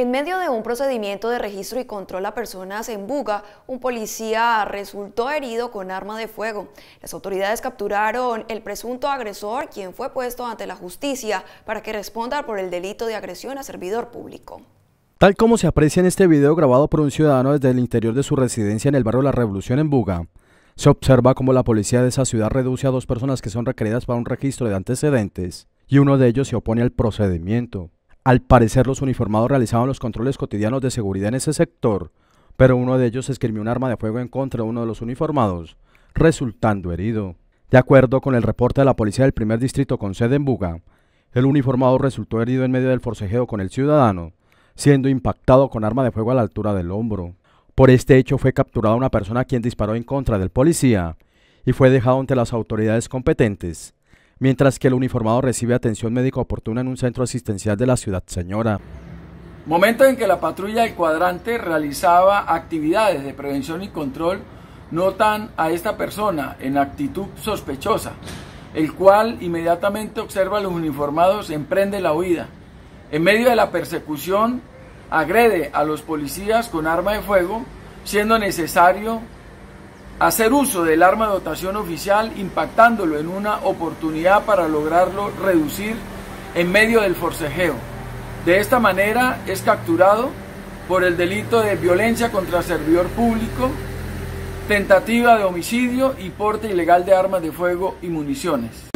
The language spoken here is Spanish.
En medio de un procedimiento de registro y control a personas en Buga, un policía resultó herido con arma de fuego. Las autoridades capturaron el presunto agresor, quien fue puesto ante la justicia para que responda por el delito de agresión a servidor público. Tal como se aprecia en este video grabado por un ciudadano desde el interior de su residencia en el barrio La Revolución en Buga, se observa cómo la policía de esa ciudad reduce a dos personas que son requeridas para un registro de antecedentes y uno de ellos se opone al procedimiento. Al parecer los uniformados realizaban los controles cotidianos de seguridad en ese sector, pero uno de ellos escribió un arma de fuego en contra de uno de los uniformados, resultando herido. De acuerdo con el reporte de la policía del primer distrito con sede en Buga, el uniformado resultó herido en medio del forcejeo con el ciudadano, siendo impactado con arma de fuego a la altura del hombro. Por este hecho fue capturada una persona quien disparó en contra del policía y fue dejado ante las autoridades competentes mientras que el uniformado recibe atención médica oportuna en un centro asistencial de la ciudad señora. Momento en que la patrulla del cuadrante realizaba actividades de prevención y control, notan a esta persona en actitud sospechosa, el cual inmediatamente observa a los uniformados, emprende la huida. En medio de la persecución, agrede a los policías con arma de fuego, siendo necesario hacer uso del arma de dotación oficial impactándolo en una oportunidad para lograrlo reducir en medio del forcejeo. De esta manera es capturado por el delito de violencia contra servidor público, tentativa de homicidio y porte ilegal de armas de fuego y municiones.